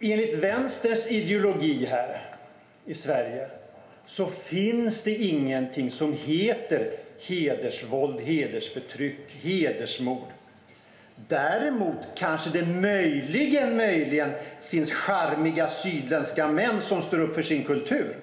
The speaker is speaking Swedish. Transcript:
Enligt vänsterns ideologi här i Sverige så finns det ingenting som heter hedersvåld, hedersförtryck, hedersmord. Däremot kanske det möjligen, möjligen finns charmiga sydländska män som står upp för sin kultur.